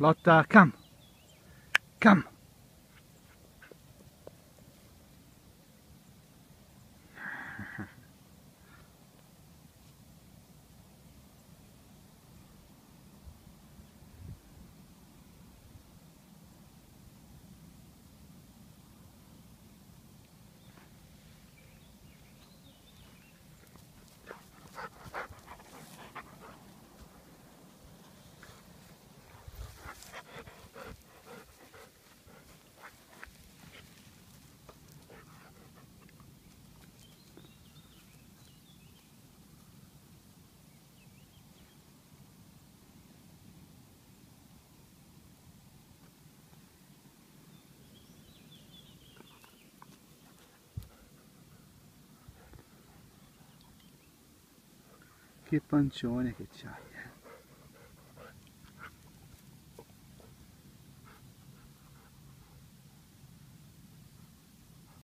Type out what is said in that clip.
Lotta, come. Come. Che pancione che c'ha.